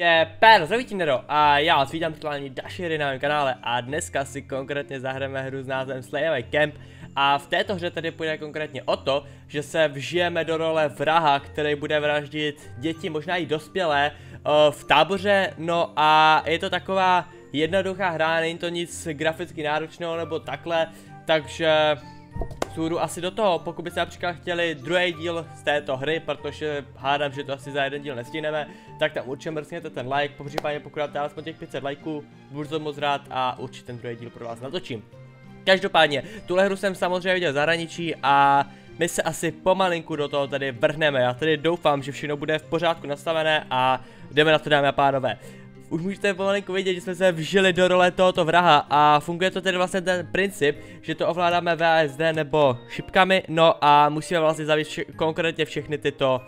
Je Per, zdraví Nero. A já vás vítám totální Dashiry na mém kanále a dneska si konkrétně zahrajeme hru s názvem Slayaway Camp. A v této hře tedy půjde konkrétně o to, že se vžijeme do role vraha, který bude vraždit děti, možná i dospělé, v táboře, no a je to taková jednoduchá hra, není to nic graficky náročného nebo takhle, takže Sůjdu asi do toho, pokud byste například chtěli druhý díl z této hry, protože hádám, že to asi za jeden díl nestihneme, tak tam určitě mrskněte ten like, po případě pokud dáte alespoň těch 500 lajků, budu to moc rád a určitě ten druhý díl pro vás natočím. Každopádně, tuhle hru jsem samozřejmě viděl zahraničí a my se asi pomalinku do toho tady vrhneme. Já tedy doufám, že všechno bude v pořádku nastavené a jdeme na to dámy a pánové už můžete pomalinku vidět, že jsme se vžili do role tohoto vraha a funguje to tedy vlastně ten princip, že to ovládáme VASD nebo šipkami, no a musíme vlastně zavít vše konkrétně všechny tyto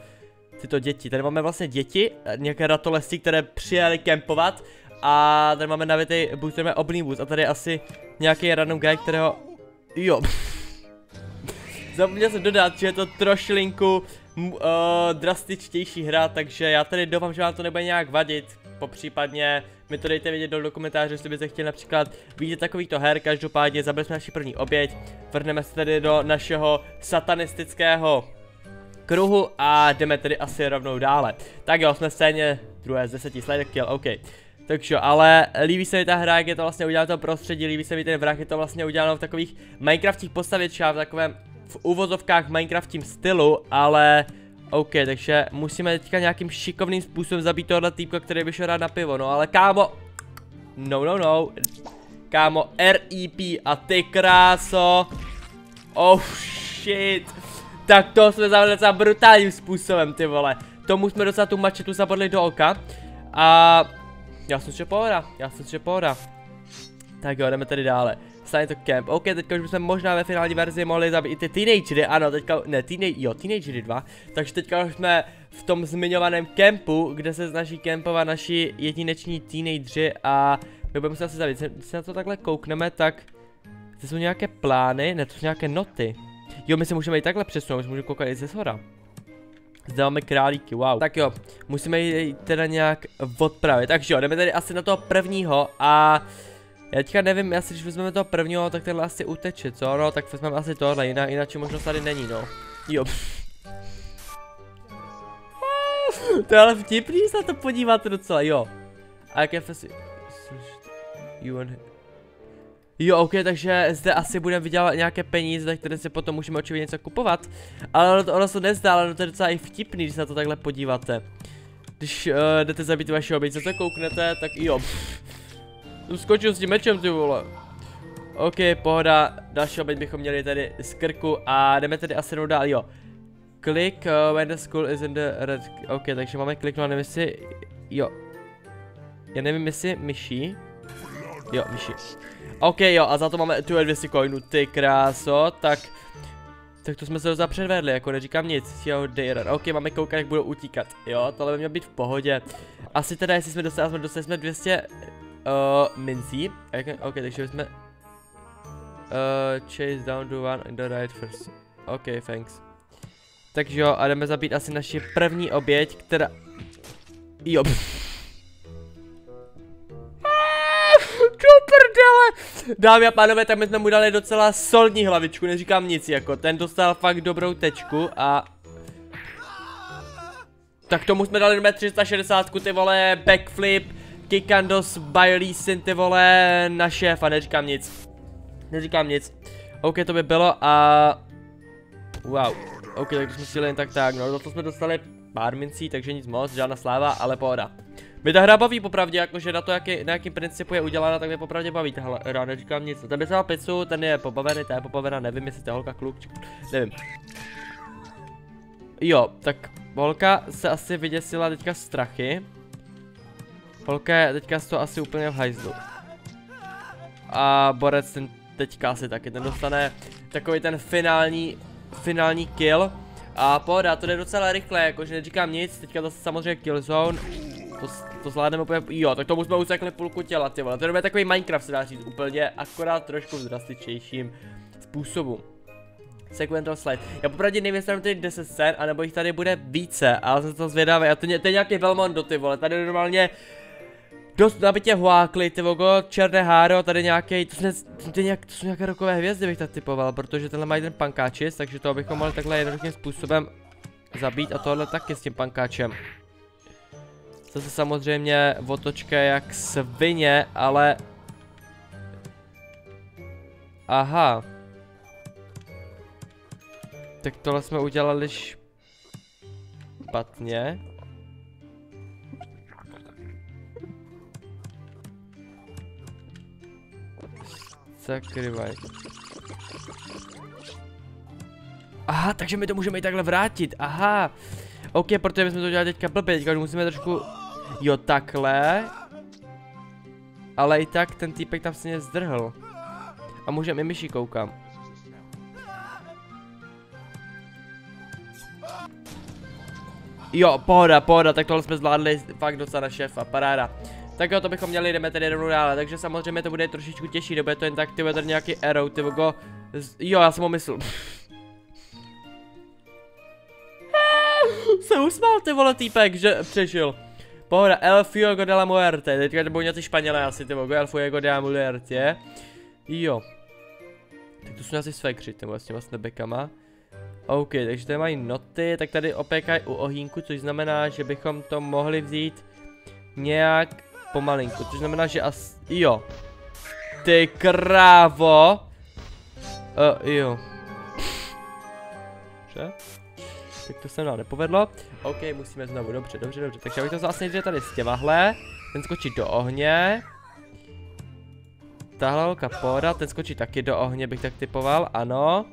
tyto děti. Tady máme vlastně děti, nějaké ratolesti, které přijeli kempovat a tady máme navitej, boostujeme Omnibus a tady asi nějaký random guy, kterého, jo. Zapomněl jsem dodat, že je to trošilinku uh, drastičtější hra, takže já tady doufám, že vám to nebude nějak vadit, popřípadně mi to dejte vědět do komentáře, jestli byste chtěli například vidět takovýto her, každopádně zabili jsme naši první oběť, vrhneme se tedy do našeho satanistického kruhu a jdeme tedy asi rovnou dále. Tak jo, jsme scéně druhé z deseti slider kill, OK. Takže ale líbí se mi ta hra, jak je to vlastně uděláno to prostředí, líbí se mi ten vrah, je to vlastně uděláno v takových Minecraftích postavěčách, v takovém v uvozovkách Minecraftím stylu, ale OK, takže musíme teďka nějakým šikovným způsobem zabít tohle týpka, který by šel rád na pivo, no ale kámo, no no no, kámo, REP a ty kráso, oh shit, tak to jsme zavili docela brutálním způsobem, ty vole, tomu jsme docela tu mačetu zabodli do oka a já jsem že pohoda, já jsem že pohoda, tak jo, jdeme tady dále. To camp. OK, teďka už bychom možná ve finální verzi mohli zabít i ty teenagery, ano, teďka, ne, teenage, jo, teenagery dva. Takže teďka už jsme v tom zmiňovaném kempu, kde se snaží kempovat naši jedineční teenageři a my budeme se asi zabít. Když se na to takhle koukneme, tak to jsou nějaké plány, ne, to jsou nějaké noty. Jo, my se můžeme i takhle přesunout, se můžeme koukat i ze shora. Zde máme králíky, wow. Tak jo, musíme jít teda nějak odpravit. Takže jo, jdeme tady asi na toho prvního a... Já teďka nevím, asi když vezmeme toho prvního, tak tenhle asi uteče, co? No, tak vezmeme asi tohle, jinak, jinak možnost tady není, no. Jo. to je ale vtipný se na to podívat docela, jo. A jaké fesi... Jo, ok, takže zde asi budeme vydělat nějaké peníze, které si potom můžeme očividně něco kupovat. Ale ono, ono se nezdá, ale to je docela i vtipný, když se na to takhle podíváte. Když uh, jdete zabít vaše oběť, se kouknete, tak jo. Skočil s tím mečem, ty vole. OK, pohoda, další oběť bychom měli tady z krku a jdeme tedy asi jdou dál, jo. Click uh, when the school is in the red, OK, takže máme kliknout, nevím jestli, jo. Já nevím jestli myší. Jo, myší. OK, jo, a za to máme tu 200 coinů, ty kráso, tak... Tak to jsme se docela předvedli, jako neříkám nic, jo, Dayron. OK, máme koukat, jak budou utíkat, jo, tohle by mělo být v pohodě. Asi teda, jestli jsme dostali, jsme dostali jsme 200 Uh, mincí. Ok, takže jsme... Uh, chase down to one in the right first. Ok, thanks. Takže jo, a jdeme zabít asi naši první oběť, která... Jo. Dámy a pánové, tak my jsme mu dali docela solidní hlavičku, neříkám nic jako, ten dostal fakt dobrou tečku a... Tak tomu jsme dali 360, ty vole, backflip, Kikandos Bajlísin ty vole na šéfa, neříkám nic. Neříkám nic. OK, to by bylo a... Wow. OK, tak jsme si jen tak tak, no to jsme dostali pár mincí, takže nic moc, žádná sláva, ale pohoda. Mě ta hra baví popravdě, jakože na to, jaký, na jakým principu je udělána, tak mě popravdě baví tahle hra, neříkám nic. Ten by se pizzu, ten je pobavený, ta je pobavená, nevím, jestli to je holka, kluk, či... nevím. Jo, tak holka se asi vyděsila teďka strachy. Je teďka z toho asi úplně v hajzlu. A borec ten teďka asi taky, ten dostane takový ten finální, finální kill. A pohoda, to jde docela rychle, jakože neříkám nic, teďka to samozřejmě killzone. To, to zvládneme úplně, jo, tak tomu jsme usekli půlku těla, ty vole. To je takový Minecraft, se dá říct, úplně, akorát trošku v drastičnějším způsobu. Sequential slide. Já popravdě nevím, jestli tady 10 scén, anebo jich tady bude více, ale jsem to zvědavý. A to, to je nějaký Belmondo, ty vole, tady normálně dost nabitě huákli, ty vogo, černé háro, tady nějaký, to, to, nějak, to jsou nějaké rokové hvězdy, bych tak typoval, protože tenhle mají ten pankáčis, takže to bychom mohli takhle jednoduchým způsobem zabít a tohle taky s tím pankáčem. Zase samozřejmě otočka jak svině, ale... Aha. Tak tohle jsme udělali špatně. Sakryvaj. Aha, takže my to můžeme i takhle vrátit, aha. OK, protože my jsme to dělali teďka blbě, teďka musíme trošku... Jo, takhle. Ale i tak ten týpek tam se mě zdrhl. A můžeme i myši koukám. Jo, pohoda, pohoda, tak tohle jsme zvládli fakt docela šéfa, paráda. Tak jo, to bychom měli, jdeme tedy rovnou dále, takže samozřejmě to bude trošičku těžší, nebude to jen tak, ty tady nějaký arrow, ty go... Jo, já jsem ho myslel. se usmál ty vole týpek, že přežil. Pohoda, El Fuego de la Muerte, teďka to budou nějací španělé asi, ty vogo, El Fuego de la Muerte. Jo. Tak to jsou asi své kři, s těma snebekama. OK, takže tady mají noty, tak tady opékají u ohínku, což znamená, že bychom to mohli vzít nějak pomalinku, což znamená, že asi, jo. Ty krávo. Uh, jo. Dobře. Tak to se nám nepovedlo. OK, musíme znovu, dobře, dobře, dobře. Takže já bych to vlastně nejdříve tady z těvahle. Ten skočí do ohně. Tahle holka poda, ten skočí taky do ohně, bych tak typoval, ano.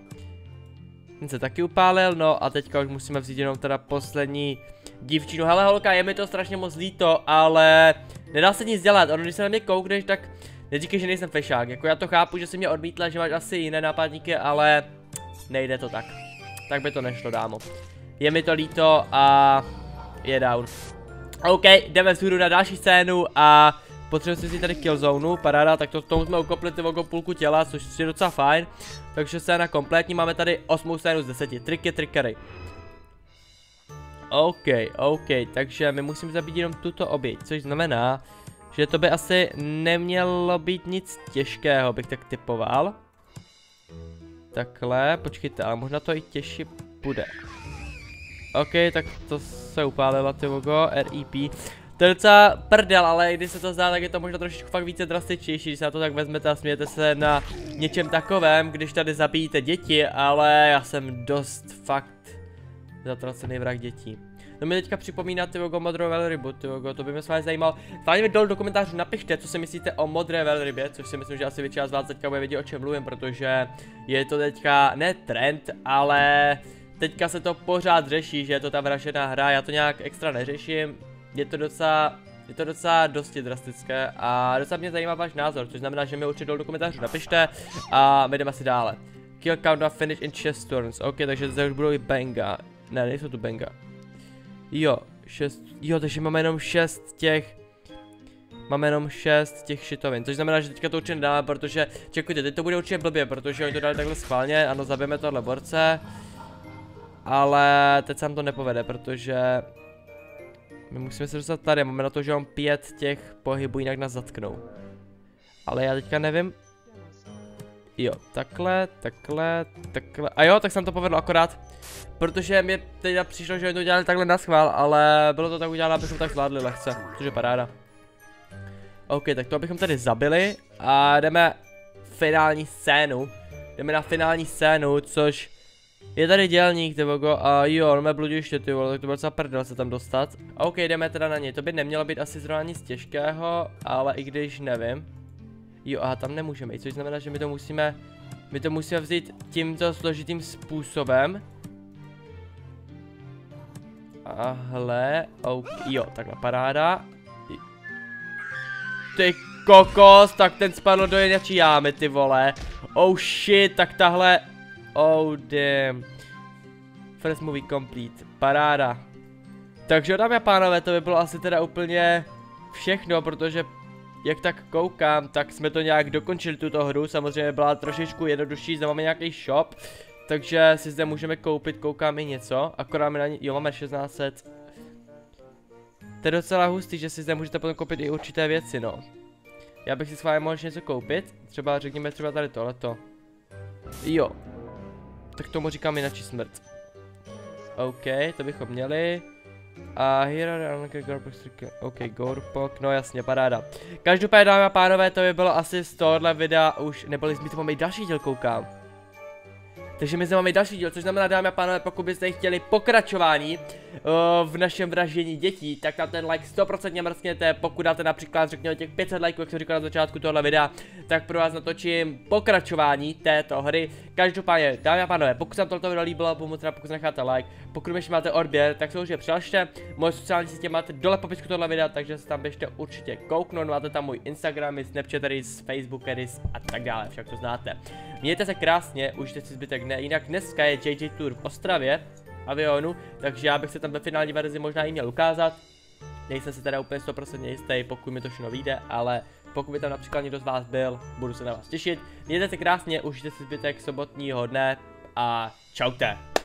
Ten se taky upálil, no a teďka už musíme vzít jenom teda poslední dívčinu. Hele holka, je mi to strašně moc líto, ale nedá se nic dělat, ono když se na mě koukneš, tak neříkej, že nejsem fešák. Jako já to chápu, že jsi mě odmítla, že máš asi jiné nápadníky, ale nejde to tak. Tak by to nešlo, dámo. Je mi to líto a je down. OK, jdeme vzhůru na další scénu a potřebujeme si tady killzone, paráda, tak to tomu jsme ukopli ty půlku těla, což je docela fajn. Takže scéna kompletní, máme tady 8 scénu z 10, triky, trickery. OK, OK, takže my musíme zabít jenom tuto oběť, což znamená, že to by asi nemělo být nic těžkého, bych tak typoval. Takhle, počkejte, ale možná to i těžší bude. OK, tak to se upálilo ty logo, REP. To je docela prdel, ale když se to zdá, tak je to možná trošičku fakt více drastičtější, když se na to tak vezmete a smějete se na něčem takovém, když tady zabijíte děti, ale já jsem dost fakt zatracený vrah dětí. To mi teďka připomíná ty logo modrou velrybu, ty to by mě s vámi zajímal. Fajně mi dolů do komentářů napište, co si myslíte o modré velrybě, což si myslím, že asi většina z vás teďka bude vědět, o čem mluvím, protože je to teďka ne trend, ale teďka se to pořád řeší, že je to ta vražená hra, já to nějak extra neřeším, je to docela, je to docela dosti drastické a docela mě zajímá váš názor, což znamená, že mi určitě dolů do komentářů napište a my jdeme asi dále. Kill countdown finish in chest turns, ok, takže zde už budou i benga, ne, nejsou tu benga. Jo, šest, jo, takže máme jenom šest těch, máme jenom šest těch šitovin, což znamená, že teďka to určitě nedáme, protože, čekujte, teď to bude určitě blbě, protože oni to dali takhle schválně, ano, zabijeme tohle borce. Ale teď se nám to nepovede, protože my musíme se dostat tady, máme na to, že mám pět těch pohybů, jinak nás zatknou. Ale já teďka nevím. Jo, takhle, takhle, takhle. A jo, tak jsem to povedl akorát. Protože mi teď přišlo, že to dělali takhle na schvál, ale bylo to tak uděláno, abychom tak zvládli lehce, což je paráda. OK, tak to abychom tady zabili a jdeme finální scénu. Jdeme na finální scénu, což je tady dělník, ty vogo, a jo, máme bludiště, ty vole, tak to bylo docela prdel se tam dostat. OK, jdeme teda na něj, to by nemělo být asi zrovna nic těžkého, ale i když nevím. Jo, a tam nemůžeme jít, což znamená, že my to musíme, my to musíme vzít tímto složitým způsobem. Ahle, ok, jo, takhle paráda. Ty kokos, tak ten spadl do jednačí jámy, ty vole. Oh shit, tak tahle, Oh damn. First movie complete. Paráda. Takže dámy a pánové, to by bylo asi teda úplně všechno, protože jak tak koukám, tak jsme to nějak dokončili tuto hru, samozřejmě byla trošičku jednodušší, zde máme nějaký shop, takže si zde můžeme koupit, koukám i něco, akorát mi na ně, jo máme 1600. To je docela hustý, že si zde můžete potom koupit i určité věci, no. Já bych si s vámi mohl něco koupit, třeba řekněme třeba tady tohleto. Jo. Tak tomu říkám jinak smrt. OK, to bychom měli. A here OK, Gorpok, no jasně, paráda. Každopádně dámy a pánové, to by bylo asi z tohohle videa už, neboli my to i další díl, koukám. Takže my zde máme další díl, což znamená, dámy a pánové, pokud byste chtěli pokračování uh, v našem vraždění dětí, tak na ten like 100% mrskněte, pokud dáte například, řekněme, těch 500 lajků, jak jsem říkal na začátku tohle videa, tak pro vás natočím pokračování této hry. Každopádně, dámy a pánové, pokud se vám tohle video líbilo, budu moc rád, pokud necháte like, pokud ještě máte odběr, tak se už je přihlašte, moje sociální sítě máte dole popisku tohle videa, takže se tam běžte určitě kouknout, máte tam můj Instagram, Snapchat, Facebook, a tak dále, však to znáte. Mějte se krásně, užijte si zbytek dne, jinak dneska je JJ Tour v Ostravě, avionu, takže já bych se tam ve finální verzi možná i měl ukázat. Nejsem si teda úplně 100% jistý, pokud mi to všechno vyjde, ale pokud by tam například někdo z vás byl, budu se na vás těšit. Mějte se krásně, užijte si zbytek sobotního dne a čaute.